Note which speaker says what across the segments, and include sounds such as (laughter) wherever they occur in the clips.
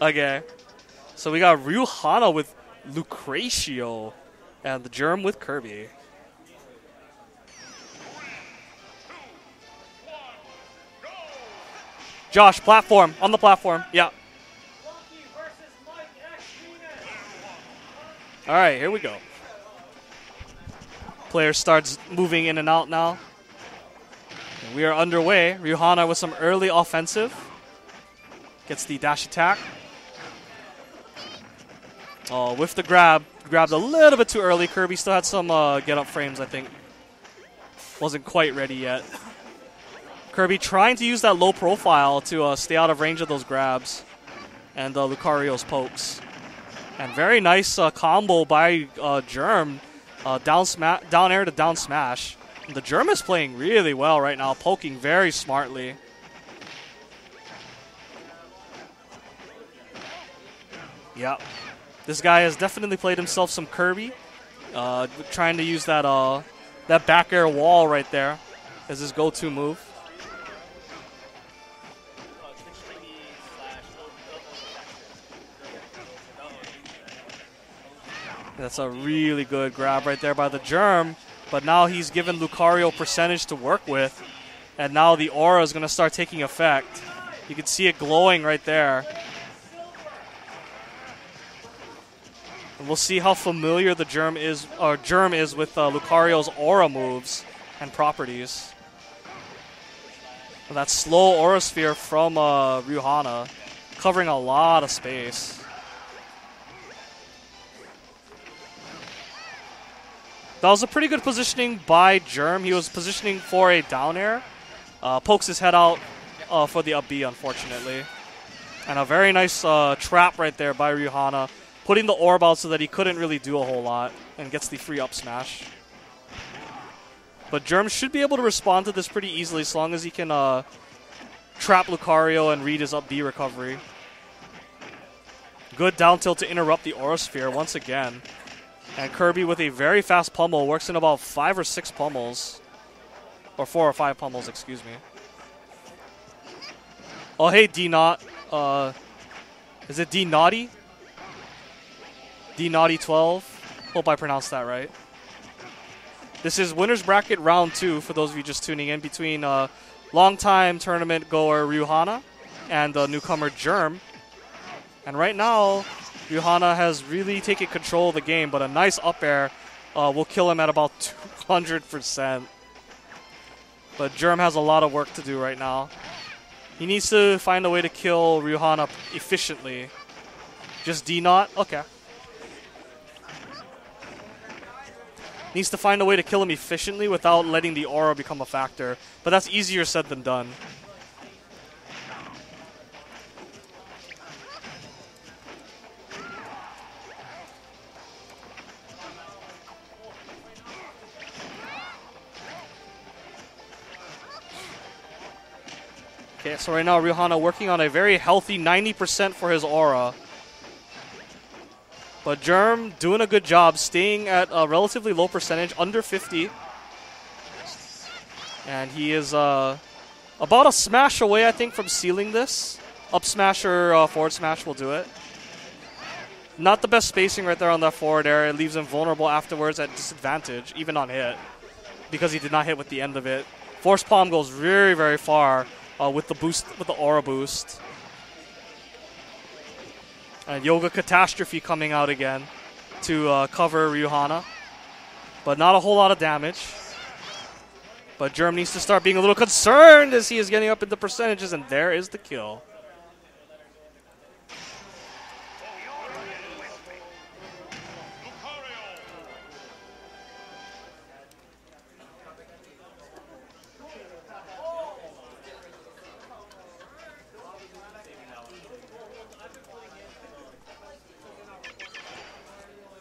Speaker 1: Okay. So we got Ryu Hana with Lucario and the Germ with Kirby. Josh, platform. On the platform. Yeah. All right, here we go. Player starts moving in and out now. And we are underway. Ryu Hana with some early offensive. Gets the dash attack. Oh, with the grab. Grabbed a little bit too early. Kirby still had some uh, get up frames, I think. Wasn't quite ready yet. Kirby trying to use that low profile to uh, stay out of range of those grabs and uh, Lucario's pokes. And very nice uh, combo by uh, Germ. Uh, down, sma- down air to down smash. And the Germ is playing really well right now, poking very smartly. Yep. This guy has definitely played himself some Kirby. Uh, trying to use that uh, that back air wall right there as his go-to move. That's a really good grab right there by the Germ. But now he's given Lucario percentage to work with. And now the aura is going to start taking effect. You can see it glowing right there. We'll see how familiar the Germ is, or Germ is with uh, Lucario's aura moves and properties. that slow aura sphere from uh, Ryuhana, covering a lot of space. That was a pretty good positioning by Germ. He was positioning for a down air. Uh, pokes his head out uh, for the up B, unfortunately. And a very nice uh, trap right there by Ryu Hana, putting the orb out so that he couldn't really do a whole lot and gets the free up smash. But Germ should be able to respond to this pretty easily as long as he can uh, trap Lucario and read his up B recovery. Good down tilt to interrupt the Aura Sphere once again. And Kirby with a very fast pummel works in about five or six pummels. Or four or five pummels, excuse me. Oh, hey, D Naught. Uh, is it D D Naughty 12. Hope I pronounced that right. This is winner's bracket round two for those of you just tuning in between uh, longtime tournament goer Ryu Hana and uh, newcomer Germ. And right now, Ryu Hana has really taken control of the game, but a nice up air uh, will kill him at about 200%. But Germ has a lot of work to do right now. He needs to find a way to kill Ryu Hana efficiently. Just D not? Okay. Needs to find a way to kill him efficiently without letting the aura become a factor. But that's easier said than done. Okay, so right now Ryuhana working on a very healthy 90% for his aura. But Germ doing a good job, staying at a relatively low percentage, under 50. And he is uh, about a smash away, I think, from sealing this. Up smash or uh, forward smash will do it. Not the best spacing right there on that forward air. It leaves him vulnerable afterwards at disadvantage, even on hit, because he did not hit with the end of it. Force palm goes very, very far uh, with the boost, with the aura boost. And Yoga Catastrophe coming out again to uh, cover Ryu Hana. But not a whole lot of damage. But Germ needs to start being a little concerned as he is getting up into percentages, and there is the kill.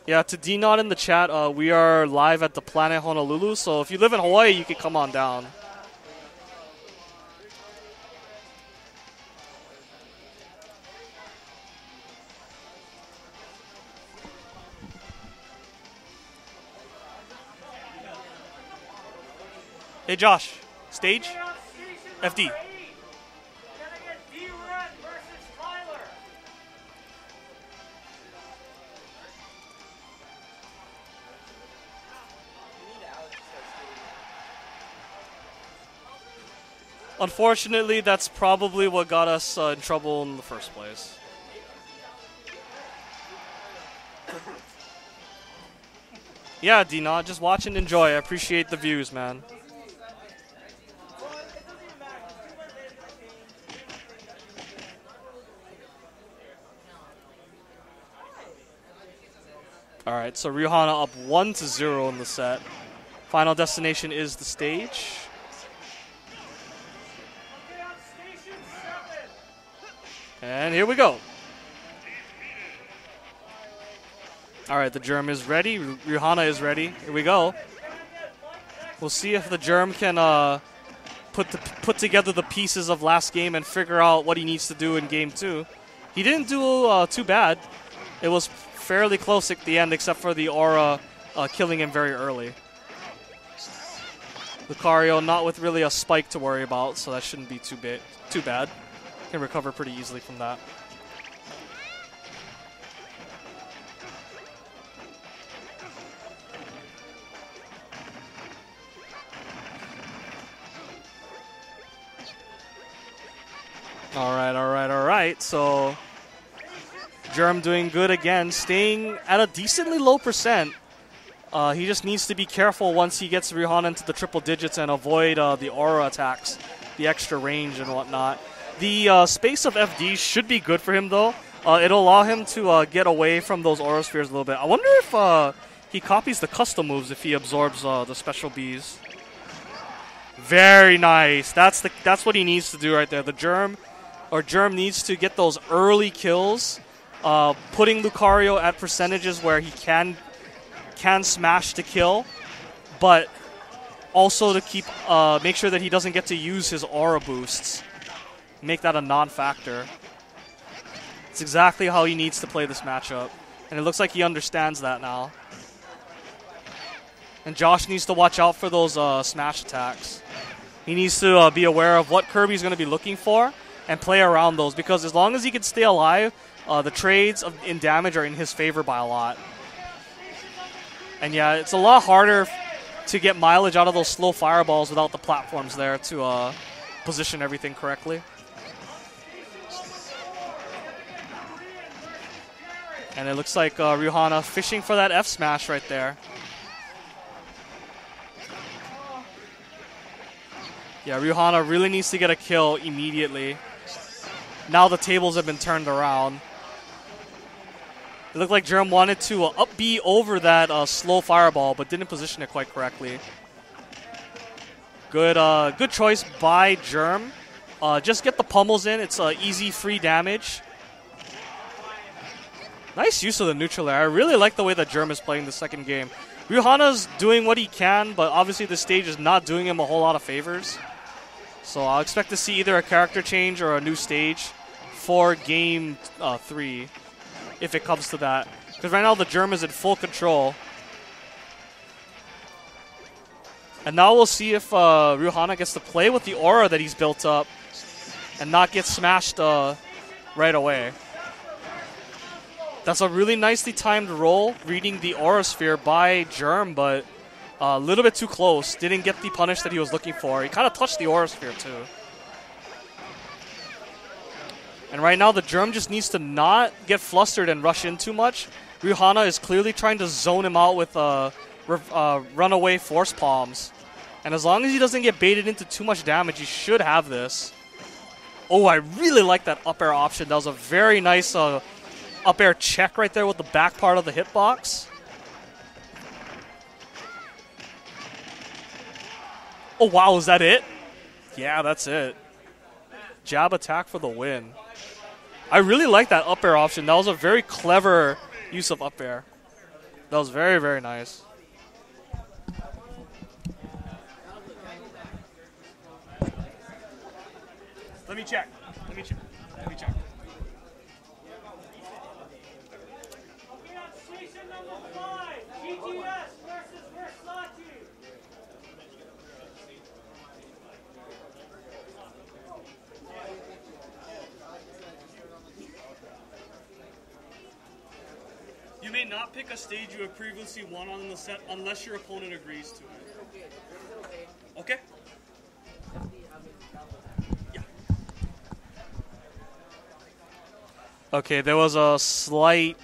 Speaker 1: Yeah, to D Not in the chat, uh, we are live at the Planet Honolulu, so if you live in Hawaii, you can come on down. Hey Josh, stage? FD. Unfortunately, that's probably what got us uh, in trouble in the first place. Yeah, Dina, just watch and enjoy. I appreciate the views, man. All right, so Rihanna up one to zero in the set. Final destination is the stage. And here we go. All right, the germ is ready. Rihanna is ready. Here we go. We'll see if the germ can uh, put the, put together the pieces of last game and figure out what he needs to do in game two. He didn't do uh, too bad. It was fairly close at the end, except for the aura uh, killing him very early. Lucario not with really a spike to worry about, so that shouldn't be too too bad. Can recover pretty easily from that. All right, all right, all right. So Germ doing good again, staying at a decently low percent. Uh, he just needs to be careful once he gets Rihanna into the triple digits and avoid uh, the aura attacks, the extra range and whatnot. The uh, space of FD should be good for him, though. Uh, it'll allow him to uh, get away from those aura spheres a little bit. I wonder if uh, he copies the custom moves if he absorbs the special bees. Very nice. That's the that's what he needs to do right there. The germ or germ needs to get those early kills, putting Lucario at percentages where he can can smash to kill, but also to keep uh, make sure that he doesn't get to use his aura boosts. Make that a non-factor. It's exactly how he needs to play this matchup, and it looks like he understands that now. And Josh needs to watch out for those uh, smash attacks. He needs to uh, be aware of what Kirby's going to be looking for and play around those because as long as he can stay alive, uh, the trades of, in damage are in his favor by a lot. And yeah, it's a lot harder to get mileage out of those slow fireballs without the platforms there to uh, position everything correctly. And it looks like uh, Rihanna fishing for that F smash right there. Yeah, Rihanna really needs to get a kill immediately. Now the tables have been turned around. It looked like Germ wanted to uh, up B over that uh, slow fireball, but didn't position it quite correctly. Good, uh, good choice by Germ. Uh, just get the pummels in. It's uh, easy, free damage. Nice use of the neutral air. I really like the way that Germ is playing the second game. Rihanna's doing what he can, but obviously the stage is not doing him a whole lot of favors. So I'll expect to see either a character change or a new stage for game uh, three if it comes to that. Because right now the Germ is in full control. And now we'll see if uh, Rihanna gets to play with the aura that he's built up and not get smashed uh, right away. That's a really nicely timed roll, reading the aura sphere by Germ, but a little bit too close. Didn't get the punish that he was looking for. He kind of touched the aura sphere too. And right now, the Germ just needs to not get flustered and rush in too much. Rihanna is clearly trying to zone him out with uh, uh, runaway force palms. And as long as he doesn't get baited into too much damage, he should have this. Oh, I really like that up air option. That was a very nice uh, up air check right there with the back part of the hitbox. Oh, wow, is that it? Yeah, that's it. Jab attack for the win. I really like that up air option. That was a very clever use of up air. That was very, very nice. Let me check. Let me check. Let me check. not pick a stage you have previously won on the set unless your opponent agrees to it. Okay? Okay, there was a slight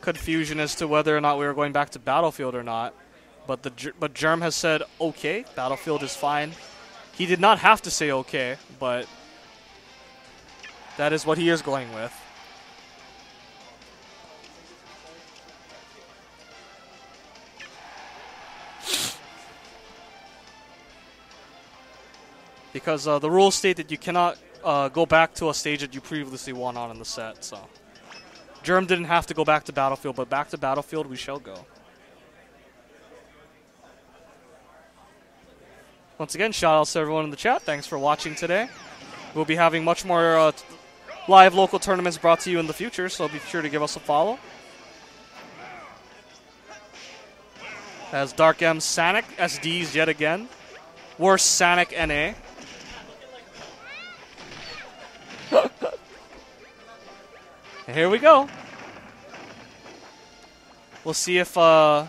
Speaker 1: confusion as to whether or not we were going back to Battlefield or not. But the but Germ has said okay, Battlefield is fine. He did not have to say okay, but that is what he is going with. Because uh, the rules state that you cannot uh, go back to a stage that you previously won on in the set, so. Germ didn't have to go back to Battlefield, but back to Battlefield we shall go. Once again, shout outs to everyone in the chat. Thanks for watching today. We'll be having much more uh, live local tournaments brought to you in the future, so be sure to give us a follow. As Dark M Sanic SDs yet again. Worse Sanic NA. And here we go. We'll see if uh,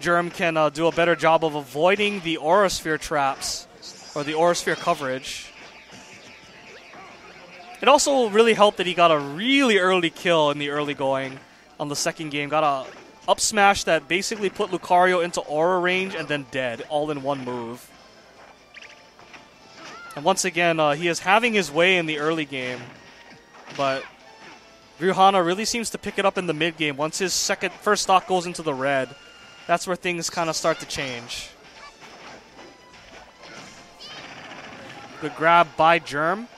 Speaker 1: Germ can uh, do a better job of avoiding the Aurasphere traps or the Aurasphere coverage. It also really helped that he got a really early kill in the early going on the second game. Got a up smash that basically put Lucario into aura range and then dead, all in one move. And once again, uh, he is having his way in the early game, but Ryuhana really seems to pick it up in the mid game. Once his second first stock goes into the red, that's where things kind of start to change. Good grab by Germ.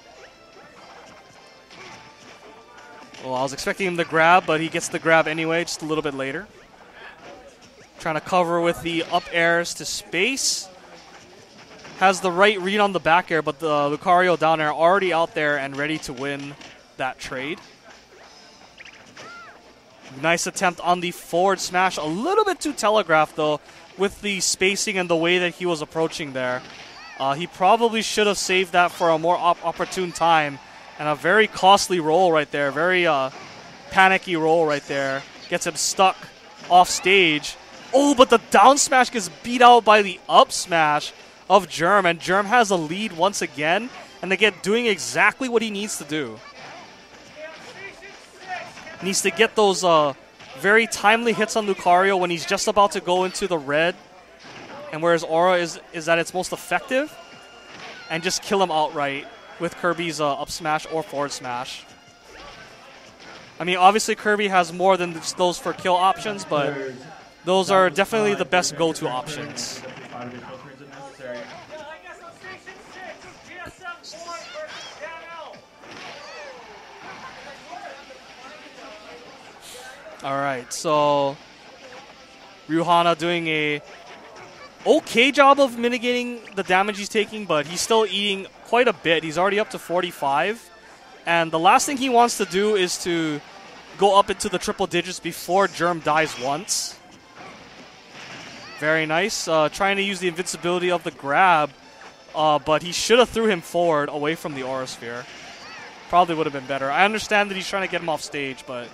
Speaker 1: Well, I was expecting him to grab, but he gets the grab anyway, just a little bit later. Trying to cover with the up airs to space. Has the right read on the back air, but the Lucario down air already out there and ready to win that trade. Nice attempt on the forward smash. A little bit too telegraphed, though, with the spacing and the way that he was approaching there. Uh, he probably should have saved that for a more op- opportune time. And a very costly roll right there. Very uh, panicky roll right there. Gets him stuck off stage. Oh, but the down smash gets beat out by the up smash of Germ. And Germ has a lead once again. And they get doing exactly what he needs to do needs to get those uh, very timely hits on Lucario when he's just about to go into the red, and where his aura is is at its most effective, and just kill him outright with Kirby's uh, up smash or forward smash. I mean, obviously Kirby has more than those for kill options, but those are definitely the best go-to options. All right, so Ruhana doing a okay job of mitigating the damage he's taking, but he's still eating quite a bit. He's already up to 45. And the last thing he wants to do is to go up into the triple digits before Germ dies once. Very nice. Uh, trying to use the invincibility of the grab, uh, but he should have threw him forward away from the Aura Sphere. Probably would have been better. I understand that he's trying to get him off stage, but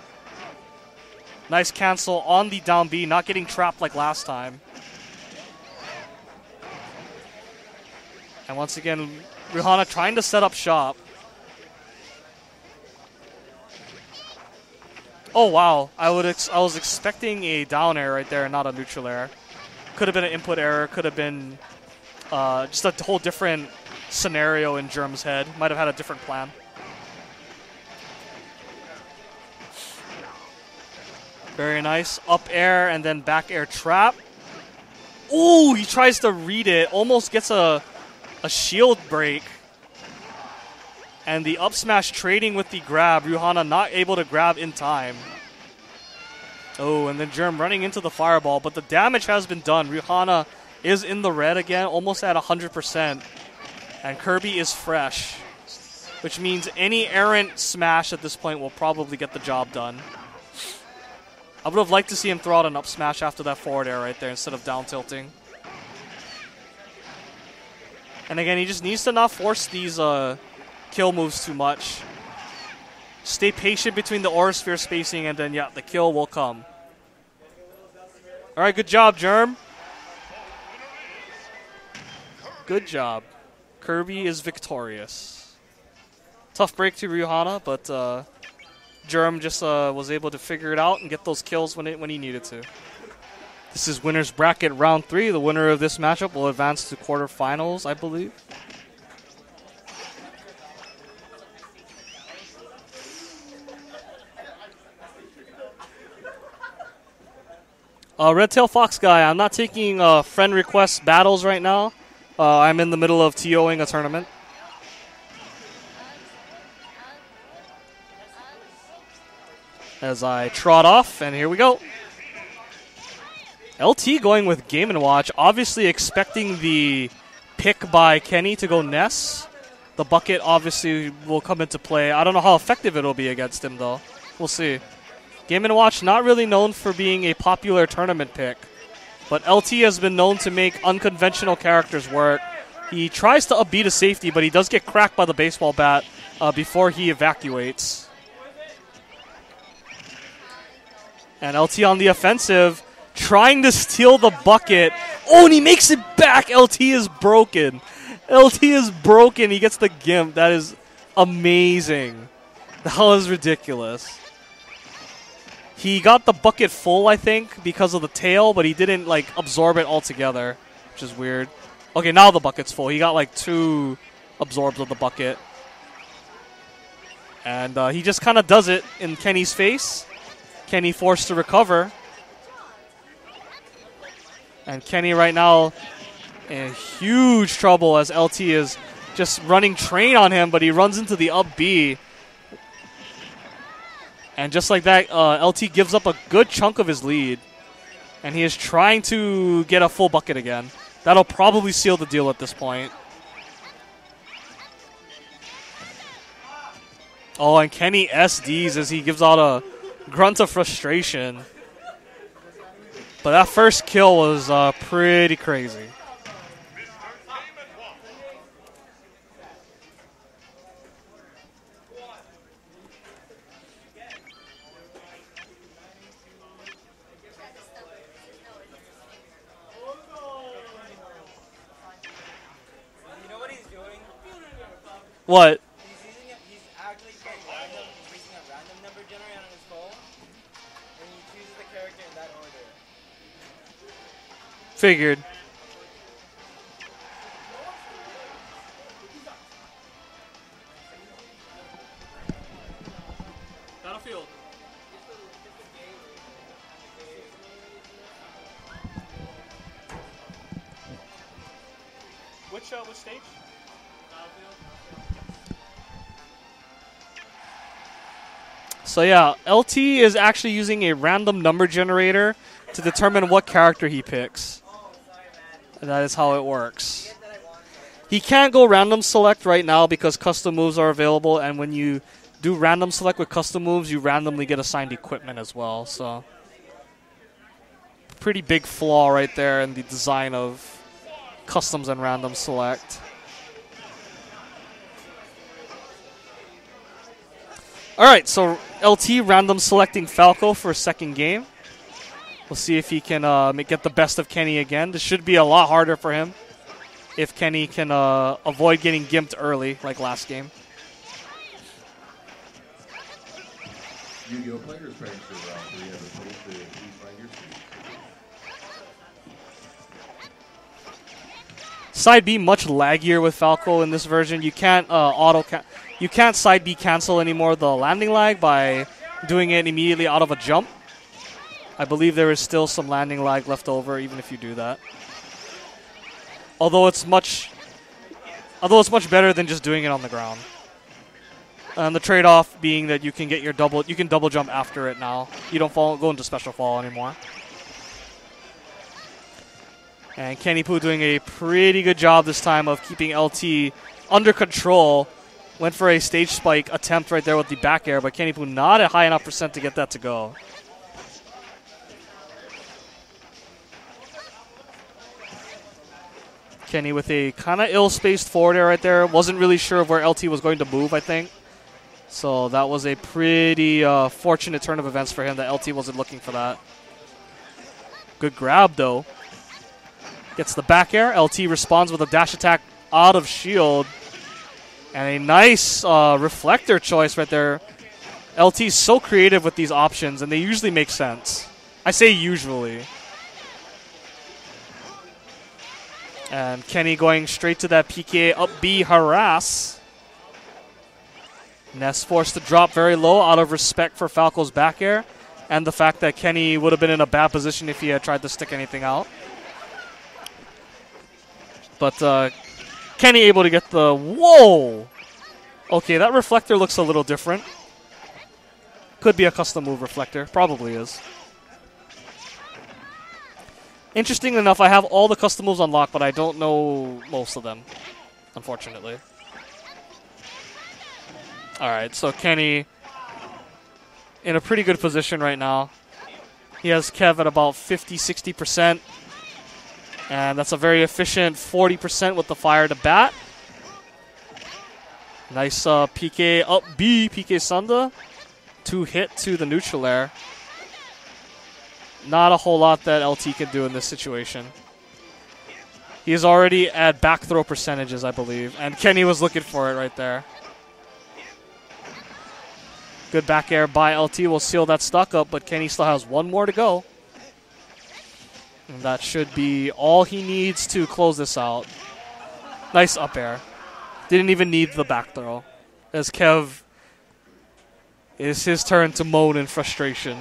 Speaker 1: Nice cancel on the down B, not getting trapped like last time. And once again, Ryuhana trying to set up shop. Oh wow, I would I was expecting a down air right there, not a neutral air. Could have been an input error. Could have been uh, just a whole different scenario in Germ's head. Might have had a different plan. Very nice. Up air and then back air trap. Ooh, he tries to read it. Almost gets a, a shield break. And the up smash trading with the grab. Ryuhana not able to grab in time. Oh, and then Germ running into the fireball. But the damage has been done. Ryuhana is in the red again, almost at 100%. And Kirby is fresh. Which means any errant smash at this point will probably get the job done. I would have liked to see him throw out an up smash after that forward air right there instead of down tilting. And again, he just needs to not force these uh, kill moves too much. Stay patient between the Aura Sphere spacing, and then, yeah, the kill will come. All right, good job, Germ. Good job. Kirby is victorious. Tough break to Ryuhana, but uh, Germ just uh, was able to figure it out and get those kills when it when he needed to. This is winners bracket round three. The winner of this matchup will advance to quarterfinals, I believe. Uh, Red Tail Fox guy, I'm not taking uh, friend request battles right now. Uh, I'm in the middle of TOing a tournament. As I trot off, and here we go. LT going with Game & Watch, obviously expecting the pick by Kenny to go Ness. The bucket obviously will come into play. I don't know how effective it'll be against him, though. We'll see. Game & Watch not really known for being a popular tournament pick, but LT has been known to make unconventional characters work. He tries to upbeat a safety, but he does get cracked by the baseball bat uh, before he evacuates. And LT on the offensive, trying to steal the bucket. Oh, and he makes it back. LT is broken. LT is broken. He gets the gimp. That is amazing. That was ridiculous. He got the bucket full, I think, because of the tail, but he didn't like absorb it altogether, which is weird. Okay, now the bucket's full. He got like two absorbs of the bucket. And uh, he just kind of does it in Kenny's face. Kenny forced to recover. And Kenny right now in huge trouble as LT is just running train on him, but he runs into the up B. And just like that, uh, LT gives up a good chunk of his lead. And he is trying to get a full bucket again. That'll probably seal the deal at this point. Oh, and Kenny SDs as he gives out a grunt of frustration. But that first kill was uh, pretty crazy.
Speaker 2: What
Speaker 1: Figured. Battlefield. Which uh, which stage? So yeah, LT is actually using a random number generator to determine what character he picks. That is how it works. He can't go random select right now because custom moves are available, and when you do random select with custom moves, you randomly get assigned equipment as well. So, pretty big flaw right there in the design of customs and random select. All right, so LT random selecting Falco for a second game. We'll see if he can uh, get the best of Kenny again. This should be a lot harder for him if Kenny can uh, avoid getting gimped early, like last game.
Speaker 3: Yu-Gi-Oh! Players Pranks for round three have been posted. Please find your seat.
Speaker 1: Side B much laggier with Falco in this version. You can't uh, auto ca- you can't side B cancel anymore the landing lag by doing it immediately out of a jump. I believe there is still some landing lag left over even if you do that. Although it's much although it's much better than just doing it on the ground. And the trade-off being that you can get your double you can double jump after it now. You don't fall go into special fall anymore. And Kenny Poo doing a pretty good job this time of keeping LT under control. Went for a stage spike attempt right there with the back air, but Kenny Poo not a high enough percent to get that to go. Kenny with a kind of ill-spaced forward air right there. Wasn't really sure of where LT was going to move, I think. So that was a pretty uh, fortunate turn of events for him that LT wasn't looking for that. Good grab, though. Gets the back air. LT responds with a dash attack out of shield. And a nice uh, reflector choice right there. LT's so creative with these options, and they usually make sense. I say usually. And Kenny going straight to that PK up B harass. Ness forced to drop very low out of respect for Falco's back air and the fact that Kenny would have been in a bad position if he had tried to stick anything out. But uh, Kenny able to get the whoa. Okay, that reflector looks a little different. Could be a custom move reflector. Probably is. Interesting enough, I have all the custom moves unlocked, but I don't know most of them, unfortunately. Alright, so Kenny in a pretty good position right now. He has Kev at about 50 60%. And that's a very efficient 40% with the fire to bat. Nice uh, PK up B, PK Thunder. Two hit to the neutral air. Not a whole lot that LT can do in this situation. He's already at back throw percentages, I believe. And Kenny was looking for it right there. Good back air by LT will seal that stock up, but Kenny still has one more to go. And that should be all he needs to close this out. Nice up air. Didn't even need the back throw. As Kev is his turn to moan in frustration.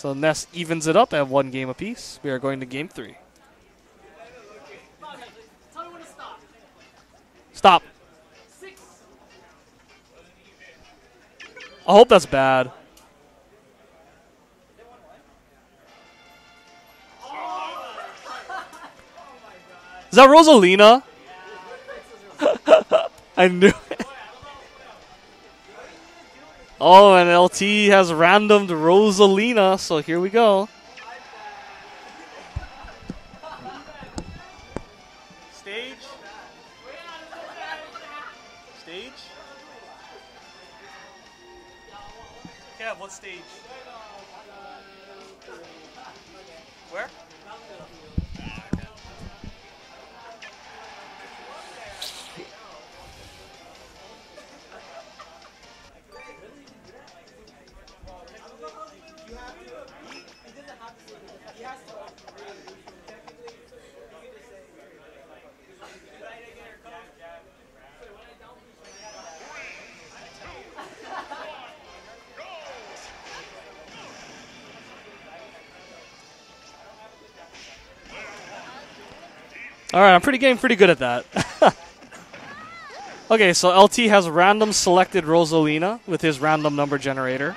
Speaker 1: So Ness evens it up at one game apiece. We are going to game three. Stop. I hope that's bad. Is that Rosalina? (laughs) I knew. Oh, and LT has randomed Rosalina, so here we go. All right, I'm pretty getting pretty good at that. (laughs) okay, so LT has random selected Rosalina with his random number generator.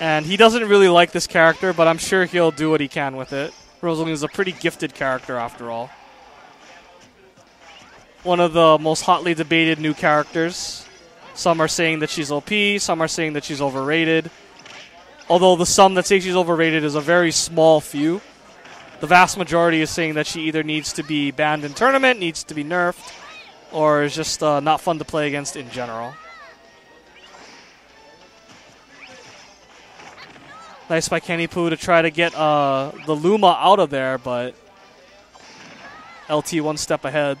Speaker 1: And he doesn't really like this character, but I'm sure he'll do what he can with it. Rosalina's a pretty gifted character after all. One of the most hotly debated new characters. Some are saying that she's OP, some are saying that she's overrated. Although the some that say she's overrated is a very small few the vast majority is saying that she either needs to be banned in tournament, needs to be nerfed, or is just uh, not fun to play against in general. Nice by Kenny Poo to try to get uh, the Luma out of there, but LT one step ahead.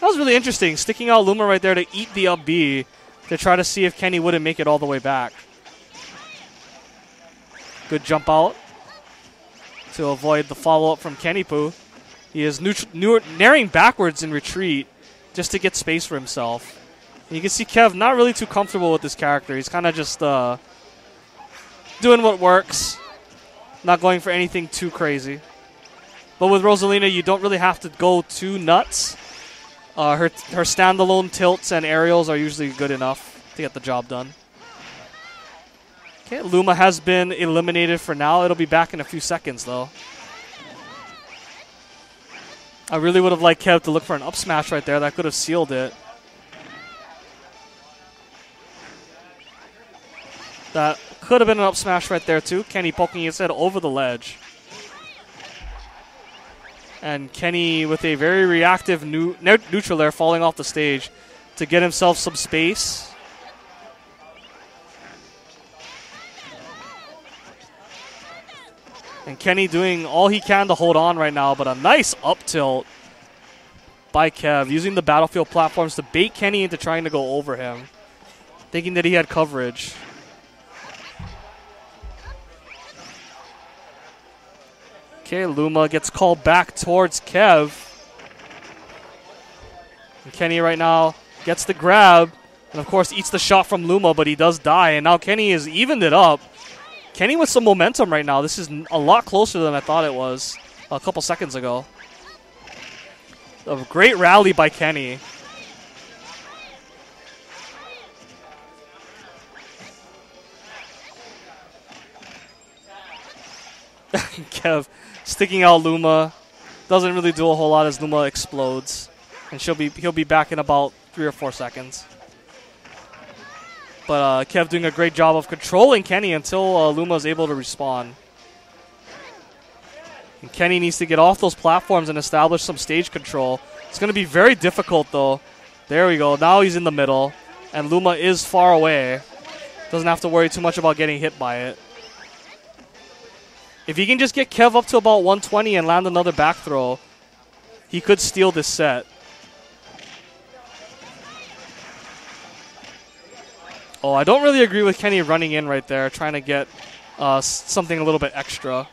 Speaker 1: That was really interesting, sticking out Luma right there to eat the up B to try to see if Kenny wouldn't make it all the way back. Good jump out to avoid the follow up from Kenny Poo. He is neut- nearing backwards in retreat just to get space for himself. And you can see Kev not really too comfortable with this character. He's kind of just uh, doing what works, not going for anything too crazy. But with Rosalina, you don't really have to go too nuts. Uh, her her standalone tilts and aerials are usually good enough to get the job done. Okay, Luma has been eliminated for now. It'll be back in a few seconds, though. I really would have liked Kev to look for an up smash right there. That could have sealed it. That could have been an up smash right there, too. Kenny poking his head over the ledge. And Kenny with a very reactive new, neutral air, falling off the stage to get himself some space. And Kenny doing all he can to hold on right now, but a nice up tilt by Kev, using the battlefield platforms to bait Kenny into trying to go over him, thinking that he had coverage. Okay, Luma gets called back towards Kev. And Kenny right now gets the grab, and of course eats the shot from Luma, but he does die. And now Kenny has evened it up. Kenny with some momentum right now. This is a lot closer than I thought it was a couple seconds ago. A great rally by Kenny. (laughs) Kev sticking out Luma. Doesn't really do a whole lot as Luma explodes. And she'll be he'll be back in about three or four seconds. But uh, Kev doing a great job of controlling Kenny until uh, Luma is able to respawn. And Kenny needs to get off those platforms and establish some stage control. It's going to be very difficult, though. There we go. Now he's in the middle, and Luma is far away. Doesn't have to worry too much about getting hit by it. If he can just get Kev up to about 120 and land another back throw, he could steal this set. Oh, I don't really agree with Kenny running in right there, trying to get uh, something a little bit extra.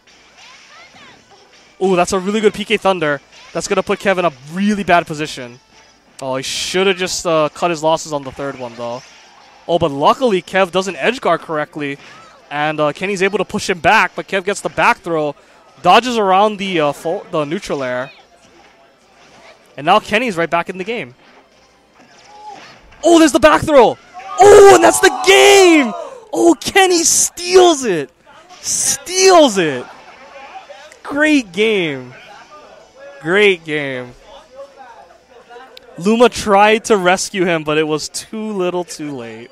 Speaker 1: Ooh, that's a really good PK Thunder. That's going to put Kevin a really bad position. Oh, he should have just uh, cut his losses on the third one, though. Oh, but luckily Kev doesn't edge guard correctly, and uh, Kenny's able to push him back, but Kev gets the back throw, dodges around the, uh, the neutral air, and now Kenny's right back in the game. Oh, there's the back throw! Oh, and that's the game! Oh, Kenny steals it! Steals it! Great game. Great game. Luma tried to rescue him, but it was too little too late.